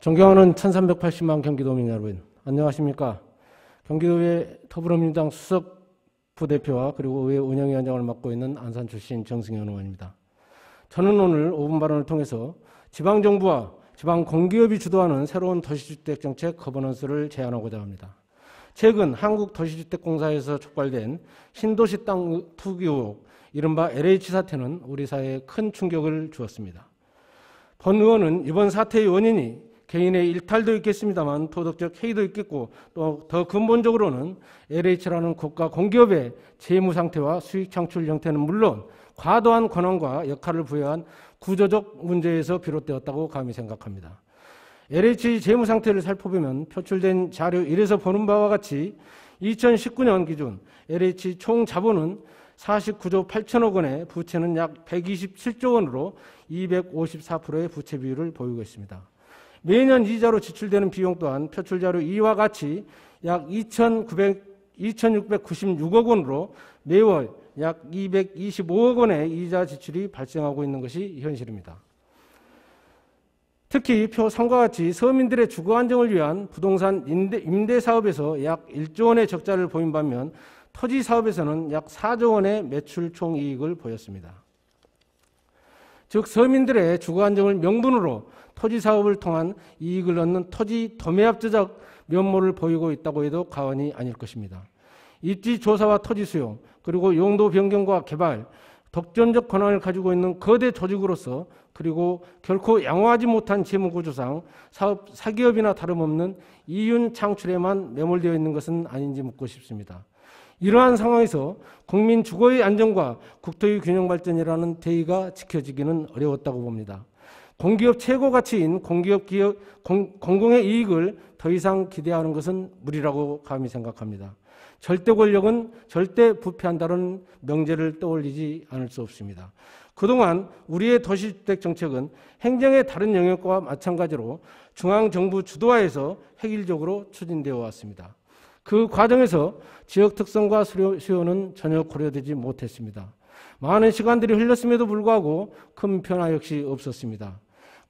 존경하는 1380만 경기도민 여러분, 안녕하십니까? 경기도의 더불어민주당 수석 부대표와 그리고 의회 운영위원장을 맡고 있는 안산 출신 정승현 의원입니다. 저는 오늘 5분 발언을 통해서 지방정부와 지방공기업이 주도하는 새로운 도시주택 정책 커버넌스를 제안하고자 합니다. 최근 한국도시주택공사에서 촉발된 신도시 땅 투기 의혹, 이른바 LH 사태는 우리 사회에 큰 충격을 주었습니다. 본 의원은 이번 사태의 원인이 개인의 일탈도 있겠습니다만 도덕적 해이도 있겠고 또 더 근본적으로는 LH라는 국가 공기업의 재무 상태와 수익 창출 형태는 물론 과도한 권한과 역할을 부여한 구조적 문제에서 비롯되었다고 감히 생각합니다. LH 재무 상태를 살펴보면 표출된 자료 1에서 보는 바와 같이 2019년 기준 LH 총 자본은 49조 8천억 원에 부채는 약 127조 원으로 254%의 부채 비율을 보이고 있습니다. 매년 이자로 지출되는 비용 또한 표출자료 2와 같이 약 2,900, 2,696억 원으로 매월 약 225억 원의 이자 지출이 발생하고 있는 것이 현실입니다. 특히 표 3과 같이 서민들의 주거 안정을 위한 부동산 임대, 임대 사업에서 약 1조 원의 적자를 보인 반면 토지 사업에서는 약 4조 원의 매출 총이익을 보였습니다. 즉 서민들의 주거 안정을 명분으로 토지 사업을 통한 이익을 얻는 토지 도매합제적 면모를 보이고 있다고 해도 과언이 아닐 것입니다. 입지 조사와 토지 수용 그리고 용도 변경과 개발 독점적 권한을 가지고 있는 거대 조직으로서 그리고 결코 양호하지 못한 재무구조상 사업 사기업이나 다름없는 이윤 창출에만 매몰되어 있는 것은 아닌지 묻고 싶습니다. 이러한 상황에서 국민 주거의 안정과 국토의 균형 발전이라는 대의가 지켜지기는 어려웠다고 봅니다. 공기업 최고 가치인 공기업 기업 공, 공공의 이익을 더 이상 기대하는 것은 무리라고 감히 생각합니다. 절대 권력은 절대 부패한다는 명제를 떠올리지 않을 수 없습니다. 그동안 우리의 도시주택 정책은 행정의 다른 영역과 마찬가지로 중앙정부 주도하에서 획일적으로 추진되어 왔습니다. 그 과정에서 지역 특성과 수요는 전혀 고려되지 못했습니다. 많은 시간들이 흘렀음에도 불구하고 큰 변화 역시 없었습니다.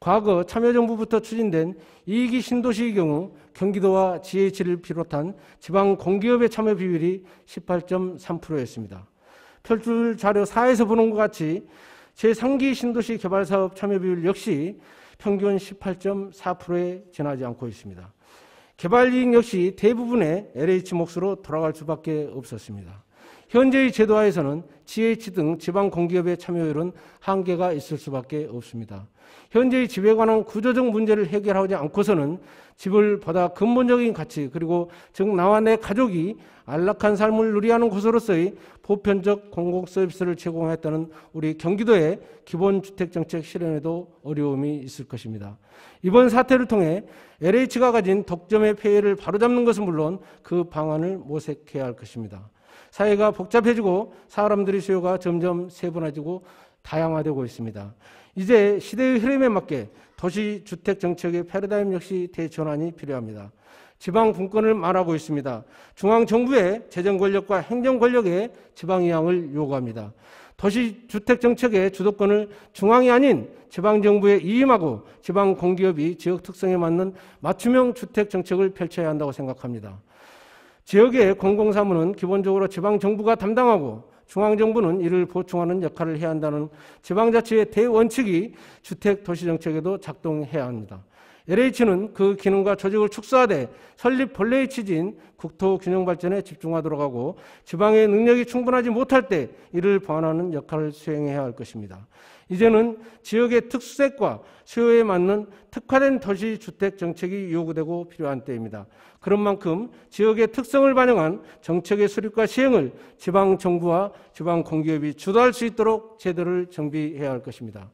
과거 참여정부부터 추진된 이기 신도시의 경우 경기도와 GH를 비롯한 지방 공기업의 참여 비율이 18.3%였습니다. 펼줄 자료 4에서 보는 것 같이 제3기 신도시 개발 사업 참여 비율 역시 평균 18.4%에 지나지 않고 있습니다. 개발 이익 역시 대부분의 LH 몫으로 돌아갈 수밖에 없었습니다. 현재의 제도하에서는 GH 등 지방 공기업의 참여율은 한계가 있을 수밖에 없습니다. 현재의 집에 관한 구조적 문제를 해결하지 않고서는 집을 보다 근본적인 가치 그리고 즉 나와 내 가족이 안락한 삶을 누리하는 곳으로서의 보편적 공공 서비스를 제공했다는 우리 경기도의 기본 주택 정책 실현에도 어려움이 있을 것입니다. 이번 사태를 통해 LH가 가진 독점의 폐해를 바로잡는 것은 물론 그 방안을 모색해야 할 것입니다. 사회가 복잡해지고 사람들의 수요가 점점 세분화지고 다양화되고 있습니다. 이제 시대의 흐름에 맞게 도시 주택 정책의 패러다임 역시 대전환이 필요합니다. 지방 분권을 말하고 있습니다. 중앙 정부의 재정 권력과 행정 권력의 지방 이양을 요구합니다. 도시 주택 정책의 주도권을 중앙이 아닌 지방 정부에 이임하고 지방 공기업이 지역 특성에 맞는 맞춤형 주택 정책을 펼쳐야 한다고 생각합니다. 지역의 공공사무는 기본적으로 지방 정부가 담당하고 중앙정부는 이를 보충하는 역할을 해야 한다는 지방자치의 대원칙이 주택도시정책에도 작동해야 합니다. LH는 그 기능과 조직을 축소하되 설립 본래의 취지인 국토 균형 발전에 집중하도록 하고 지방의 능력이 충분하지 못할 때 이를 보완하는 역할을 수행해야 할 것입니다. 이제는 지역의 특색과 수요에 맞는 특화된 도시 주택 정책이 요구되고 필요한 때입니다. 그런 만큼 지역의 특성을 반영한 정책의 수립과 시행을 지방 정부와 지방 공기업이 주도할 수 있도록 제도를 정비해야 할 것입니다.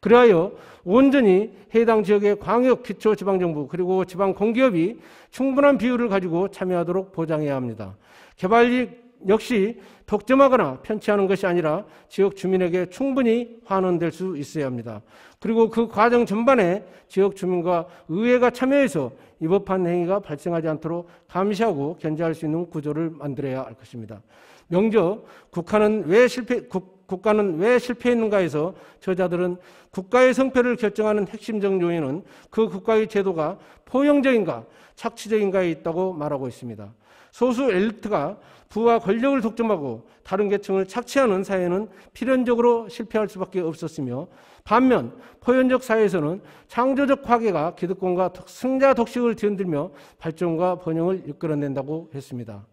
그리하여 온전히 해당 지역의 광역 기초 지방정부 그리고 지방 공기업이 충분한 비율을 가지고 참여하도록 보장해야 합니다. 개발 이익 역시 독점하거나 편취하는 것이 아니라 지역 주민에게 충분히 환원될 수 있어야 합니다. 그리고 그 과정 전반에 지역 주민과 의회가 참여해서 위법한 행위가 발생하지 않도록 감시하고 견제할 수 있는 구조를 만들어야 할 것입니다. 명저 국가는 왜 실패 국, 국가는 왜 실패했는가에서 저자들은 국가의 성패를 결정하는 핵심적 요인은 그 국가의 제도가 포용적인가 착취적인가에 있다고 말하고 있습니다. 소수 엘리트가 부와 권력을 독점하고 다른 계층을 착취하는 사회는 필연적으로 실패할 수밖에 없었으며 반면 포연적 사회에서는 창조적 화계가 기득권과 승자 독식을 뒤흔들며 발전과 번영을 이끌어낸다고 했습니다.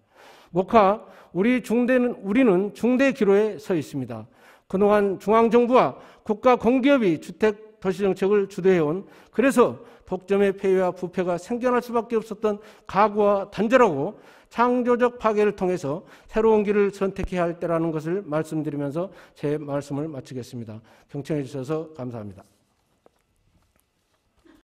목화 우리 중대는 우리는 중대 기로에 서 있습니다. 그동안 중앙 정부와 국가 공기업이 주택 도시 정책을 주도해 온 그래서 독점의 폐해와 부패가 생겨날 수밖에 없었던 각오와 단절하고 창조적 파괴를 통해서 새로운 길을 선택해야 할 때라는 것을 말씀드리면서 제 말씀을 마치겠습니다. 경청해 주셔서 감사합니다.